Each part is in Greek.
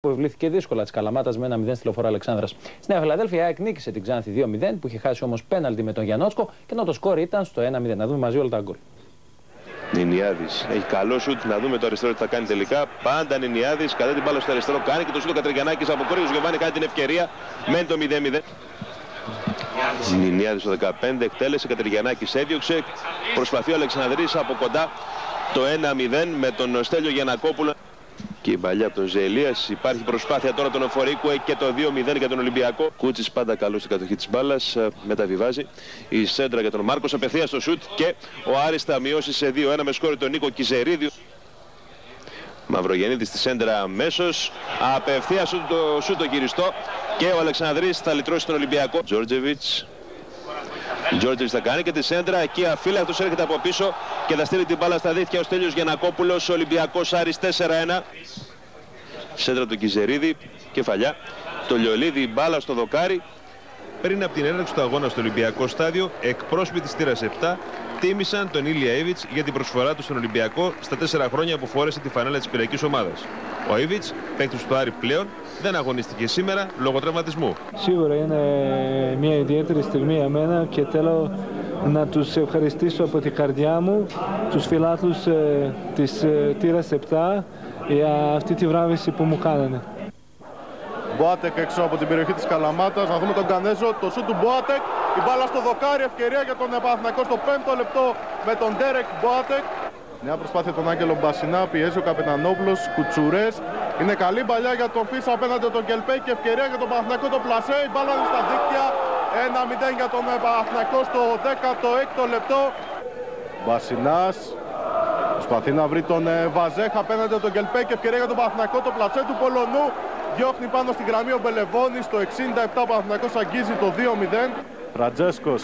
που ευλήθηκε δύσκολα της Καλαμάτας με ένα 0 στη λεωφορά Αλεξάνδρας. Στη Νέα Φιλαδέλφια, ΑΕΚ νίκησε την Ξάνθη 2-0 που είχε χάσει όμως πέναλτι με τον Γιανότσκο και ενώ το σκόρ ήταν στο 1-0. Να δούμε μαζί όλα τα γκολ. Νινιάδης έχει καλό σουτ. Να δούμε το αριστερό τι θα κάνει τελικά. Πάντα Νινιάδης κατά την μπάλα στο αριστερό κάνει και το σουτ ο Κατριγιανάκη από κόρη. Γιωβάνι κάνει την ευκαιρία. Μένει το 0-0. Νινιάδης στο 15 εκτέλεσε. Κατριγιανάκη έδιωξε. Προσπαθεί ο Αλεξανδρής από κοντά το 1-0 με τον Στέλιο Γιανακόπουλο. Και η παλιά από τον Ζελίας. Υπάρχει προσπάθεια τώρα τον Εφορίκου και το 2-0 για τον Ολυμπιακό. Κούτσι πάντα καλός στην κατοχή της μπάλας. Μεταβιβάζει η σέντρα για τον Μάρκος. Απευθεία στο σουτ και ο Άρης θα μειώσει σε 2-1 με σκόρη τον Νίκο Κιζερίδη. Μαυρογεννήτης στη σέντρα αμέσως. Απευθεία το σουτ το γυριστό και ο Αλεξανδρής θα λυτρώσει τον Ολυμπιακό. Τζόρτζεβιτς. Τζόρτζεβιτ θα κάνει και τη σέντρα. Εκεί αφύλακτος έρχεται από πίσω και θα στείλει την μπάλα στα δίχτυα ο Στέλιος Γιανακόπουλος. Ολυμπιακός Άρης 4-1. Σέντρα του Κιζερίδη, κεφαλιά. Το Λιολίδη μπάλα στο δοκάρι. Πριν από την έναρξη του αγώνα στο Ολυμπιακό στάδιο, εκπρόσωποι της τύρας 7 τίμησαν τον Ήλια Εύιτς για την προσφορά του στον Ολυμπιακό στα 4 χρόνια που φόρεσε τη φανέλα της πυριακής ομάδας. Ο Εύιτς, παίκτης του Άρη πλέον, δεν αγωνίστηκε σήμερα λόγω τραυματισμού. Σίγουρα είναι μια ιδιαίτερη στιγμή για μένα και θέλω να τους ευχαριστήσω από την καρδιά μου, τους φιλάθλους ε, της ε, Θύρας 7 για αυτή τη βράβευση που μου κάνανε. Μποατένγκ έξω από την περιοχή της Καλαμάτας. Να δούμε τον Γκανέζο, το σουτ του Μποατένγκ. Η μπάλα στο δοκάρι, ευκαιρία για τον Παναθηναϊκό στο 5ο λεπτό με τον Ντέρεκ Μποατένγκ. Νέα προσπάθεια τον Άγγελο Μπασινά, πιέζει ο Καπετανόπουλος, Κουτσουρές. Είναι καλή μπαλιά για τον Φύσσα απέναντι τον Κελπέκ και ευκαιρία για τον Παναθηναϊκό το πλασέ. Η μπάλα είναι στα δίχτυα. 1-0 για τον Παναθηναϊκό στο 16ο λεπτό. Μπασινάς προσπαθεί να βρει τον Βαζέχα απέναντι τον Κελπέκ και ευκαιρία για τον Παναθηναϊκό το πλασέ του Πολωνού. Διώχνει πάνω στην γραμμή ο Μπελεβόνης. Στο 67 ο Παναθηναϊκός αγγίζει το 2-0. Φραντζέσκος.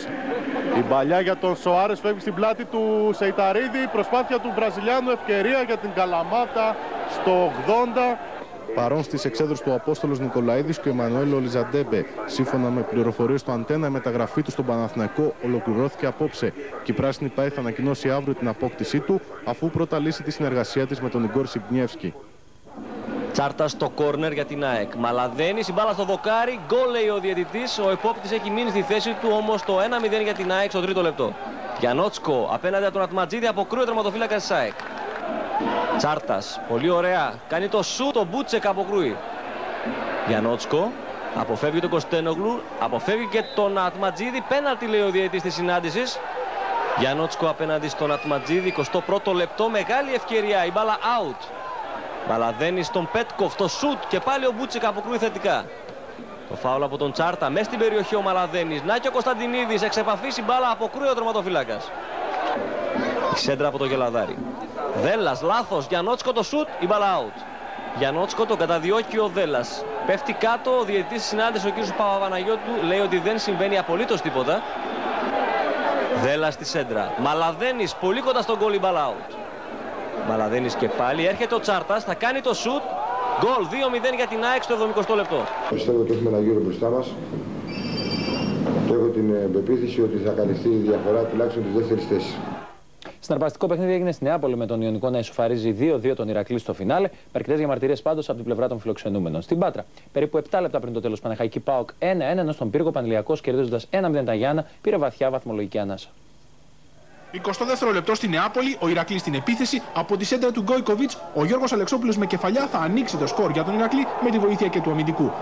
Η μπαλιά για τον Σοάρες φεύγει στην πλάτη του Σεϊταρίδη. Προσπάθεια του Βραζιλιάνου. Ευκαιρία για την Καλαμάτα στο 80. Παρόν στις εξέδρες του Απόστολος Νικολαίδης και ο Εμμανουέλ Ολισαντέμπε. Σύμφωνα με πληροφορίες του Αντέννα, η μεταγραφή του στον Παναθηναϊκό ολοκληρώθηκε απόψε και η Πράσινη ΠΑΕ θα ανακοινώσει αύριο την απόκτησή του, αφού πρώτα λύσει τη συνεργασία της με τον Ιγκόρ Σιμπνιεύσκι. Τσάρτας στο κόρνερ για την ΑΕΚ. Μαλαδένει, η μπάλα στο δοκάρι. Γκολ λέει ο διαιτητής. Ο επόπτης έχει μείνει στη θέση του, όμως το 1-0 για την ΑΕΚ στο τρίτο λεπτό. Γιανότσκο απέναντι από τον Ατματζίδη αποκρούει ο τερματοφύλακα της ΑΕΚ. Τσάρτας, πολύ ωραία. Κάνει το σου, το Μπούτσεκ αποκρούει. Γιανότσκο αποφεύγει τον Κωστένογλου, αποφεύγει και τον Ατματζίδη. Πέναλτι λέει ο διαιτητής της συνάντησης. Γιανότσκο απέναντι στον Ατματζίδη, 21ο λεπτό, μεγάλη ευκαιρία. Η μπάλα out. Μπαλαδένει στον Πέτκοφ, το σουτ και πάλι ο Μπούτσικ αποκρούει θετικά. Το φάουλ από τον Τσάρτα, μέσα στην περιοχή ο Μαλαδένης. Να και ο Κωνσταντινίδης, εξεπαφής η μπάλα, αποκρούει ο τροματοφύλακας. Η σέντρα από το Γελαδάρι. Δέλλας, λάθος, Γιανότσκο το σουτ, η μπάλα out. Γιανότσκο το καταδιώκει ο Δέλλας. Πέφτει κάτω, ο διαιτητής της συνάντησης, ο κ. Παπαβαναγιώτου, λέει ότι δεν συμβαίνει απολύτως τίποτα. Δέλλας στη σέντρα. Μαλαδένης, πολύ κοντά στον γκολ η μπάλα out. Μαλαδένης και πάλι. Έρχεται ο Τσάρτας, θα κάνει το σουτ. Γκολ 2-0 για την ΑΕΚ στο 70 λεπτό. Πιστεύω ότι έχουμε ένα γύρο μπροστά μας. Και έχω την ε, πεποίθηση ότι θα καλυφθεί η διαφορά τουλάχιστον τη δεύτερη θέση. Συναρπαστικό παιχνίδι έγινε στη Νεάπολη με τον Ιωνικό να ισοφαρίζει 2-2 τον Ηρακλή στο φινάλε. Με αρκετέ διαμαρτυρίες πάντως από την πλευρά των φιλοξενούμενων. Στην Πάτρα, περίπου 7 λεπτά πριν το τέλος Πανεχαϊκή Πάοκ 1-1, ενώ στον πύργο Πανηλιακό κερδίζοντας 1-0 τα Γιάννα πήρε βαθιά βαθμολογική ανάσα. 22ο λεπτό στη Νεάπολη, ο Ηρακλής στην επίθεση. Από τη σέντρα του Γκόικοβιτς, ο Γιώργος Αλεξόπουλος με κεφαλιά θα ανοίξει το σκορ για τον Ηρακλή με τη βοήθεια και του αμυντικού.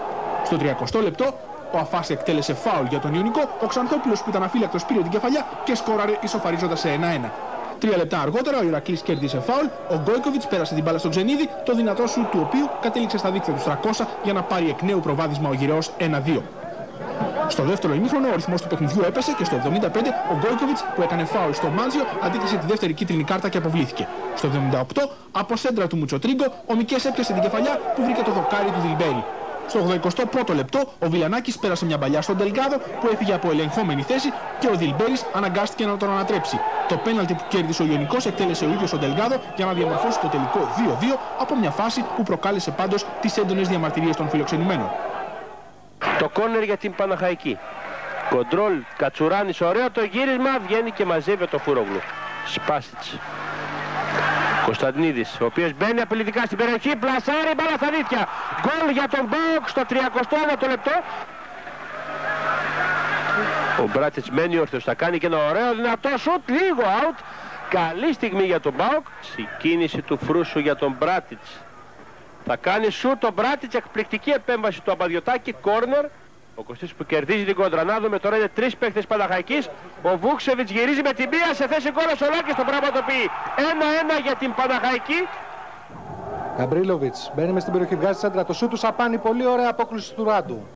Στο 30ο λεπτό, ο Αφάς εκτέλεσε φάουλ για τον Ιωνικό, ο Ξανθόπουλος που ήταν αφύλακτος πήρε την κεφαλιά και σκόραρε ισοφαρίζοντας σε 1-1. Τρία λεπτά αργότερα ο Ηρακλής κέρδισε φάουλ, ο Γκόικοβιτς πέρασε την μπάλα στο Ξενίδη, το δυνατό σου του οποίου κατέληξε στα δίκτυα του 300 για να πάρει εκ νέου προβάδισμα ο γυραιό 1-2. Στο δεύτερο ημίχρονο ο ρυθμός του παιχνιδιού έπεσε και στο 75 ο Γκόικοβιτ που έκανε φάουλ στο Μάντζιο αντίκρισε τη δεύτερη κίτρινη κάρτα και αποβλήθηκε. Στο 78 από σέντρα του Μουτσοτρίγκο ο Μικές έπιασε την κεφαλιά που βρήκε το δοκάρι του Δηλμπέρι. Στο 81ο λεπτό ο Βιλανάκη πέρασε μια παλιά στον Τελγκάδο που έφυγε από ελεγχόμενη θέση και ο Δηλμπέρι αναγκάστηκε να τον ανατρέψει. Το πέναλτι που κέρδισε ο Ιωνικό εκτέλεσε ο ίδιος ο Τελγκάδο για να διαμορφώσει το τελικό 2-2 από μια φάση που προκάλεσε πάντως τις έντονες διαμαρτυρίες των φιλοξενουμένων. Το κόνερ για την Παναχαϊκή. Κοντρόλ Κατσουράνης, ωραίο το γύρισμα, βγαίνει και μαζεύει το Φούρογλου. Σπάσιτς. Κωνσταντινίδης, ο οποίος μπαίνει απειλητικά στην περιοχή, πλασάρει μπάλα στα δίθια. Γκολ για τον Μπάουκ στο 31ο λεπτό. Ο Μπράτιτς μένει όρθιος, θα κάνει και ένα ωραίο δυνατό σουτ, λίγο out. Καλή στιγμή για τον Μπάουκ. Η κίνηση του Φρούσου για τον Μπράτιτς. Θα κάνει σουτ ο Μπράτιτς, εκπληκτική επέμβαση του Αμπαδιωτάκη, κόρνερ. Ο Κωστής που κερδίζει την κόντρα. Να δούμε τώρα είναι τρεις παίχτες Παναχαϊκής. Ο Βούξεβιτς γυρίζει με την πία σε θέση γκολ ο Σολάκης το πραγματοποιεί. 1-1 για την Παναχαϊκή. Γκαμπρίλοβιτς μπαίνει μες στην περιοχή, βγάζει σέντρα το σου του Σαπάνη, πολύ ωραία απόκληση του Ράντου.